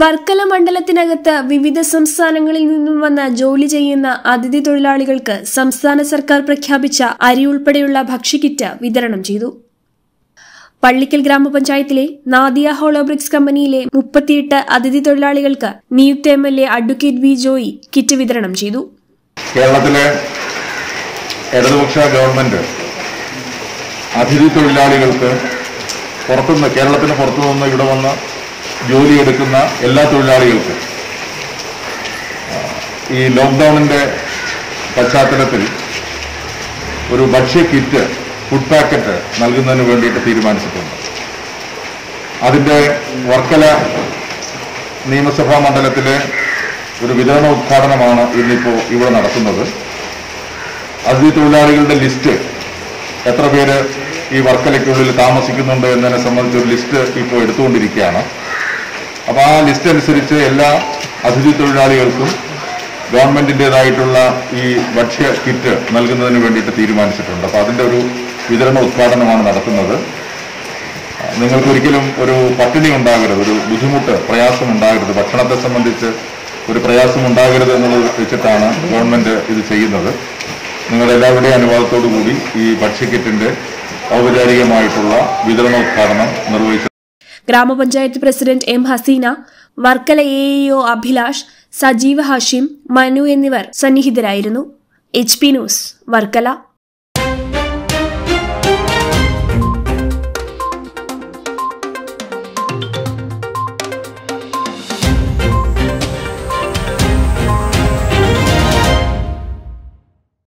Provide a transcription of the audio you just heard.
വർക്കല മണ്ഡലത്തിനകത്ത് വിവിധ സംസ്ഥാനങ്ങളിൽ നിന്നും വന്ന് ജോലി ചെയ്യുന്ന അതിഥി തൊഴിലാളികൾക്ക് സംസ്ഥാന സർക്കാർ പ്രഖ്യാപിച്ച അരി ഉൾപ്പെടെയുള്ള ഭക്ഷ്യക്കിറ്റ് വിതരണം ചെയ്തു. പള്ളിക്കൽ ഗ്രാമപഞ്ചായത്തിലെ നാദിയ ഹോളോബ്രിക്സ് കമ്പനിയിലെ മുപ്പത്തിയെട്ട് അതിഥി തൊഴിലാളികൾക്ക് നിയുക്ത M L A advocate V Joy kit വിതരണം ചെയ്തു. കേരളത്തിലെ ഇടതുപക്ഷ ഗവൺമെന്റ് അതിഥി തൊഴിലാളികൾക്ക് പുറത്തുനിന്ന് കേരളത്തിന് പുറത്തുനിന്ന് ഇവിടെ വന്ന് ജോലിയെടുക്കുന്ന എല്ലാ തൊഴിലാളികൾക്കും. ഈ ലോക്ക്ഡൌണിന്റെ പശ്ചാത്തലത്തിൽ ഒരു ഭക്ഷ്യ കിറ്റ് ഫുഡ് പാക്കറ്റ് നൽകുന്നതിന് വേണ്ടിയിട്ട് തീരുമാനിച്ചിട്ടുണ്ട്. അതിന്റെ വർക്കല നിയമസഭാ മണ്ഡലത്തിലെ ഒരു വിതരണ ഉദ്ഘാടനമാണ് ഇന്നിപ്പോൾ ഇവിടെ നടക്കുന്നത്. അതിഥി തൊഴിലാളികളുടെ ലിസ്റ്റ് എത്ര പേര് ഈ വർക്കലയ്ക്കുള്ളിൽ താമസിക്കുന്നുണ്ട് എന്നതിനെ സംബന്ധിച്ചൊരു ലിസ്റ്റ് ഇപ്പോൾ എടുത്തുകൊണ്ടിരിക്കുകയാണ്. അപ്പോൾ ആ ലിസ്റ്റ് അനുസരിച്ച് എല്ലാ അതിഥി തൊഴിലാളികൾക്കും ഗവൺമെന്റിന്റേതായിട്ടുള്ള ഈ ഭക്ഷ്യ കിറ്റ് നൽകുന്നതിന് വേണ്ടിയിട്ട് തീരുമാനിച്ചിട്ടുണ്ട്. അപ്പോൾ അതിന്റെ ഒരു വിതരണ ഉദ്ഘാടനമാണ് നടത്തുന്നത്. നിങ്ങൾക്ക് ഒരിക്കലും ഒരു പട്ടിണി ഉണ്ടാകരുത് ഒരു ബുദ്ധിമുട്ട് പ്രയാസം ഉണ്ടാകരുത്. ഭക്ഷണത്തെ സംബന്ധിച്ച് ഒരു പ്രയാസം ഉണ്ടാകരുത് എന്നുള്ളത് വെച്ചിട്ടാണ് ഗവൺമെന്റ് ഇത് ചെയ്യുന്നത്. നിങ്ങളെല്ലാവരുടെയും അനുവാദത്തോടു കൂടി ഈ ഭക്ഷ്യക്കിറ്റിന്റെ ഔപചാരികമായിട്ടുള്ള വിതരണോദ്ഘാടനം നിർവഹിച്ചു ഗ്രാമപഞ്ചായത്ത് president M Haseena Varkala A Abhilash Sajeev Hashim Manu എന്നിവർ സന്നിഹിതരായിരുന്നു. H P news Varkala.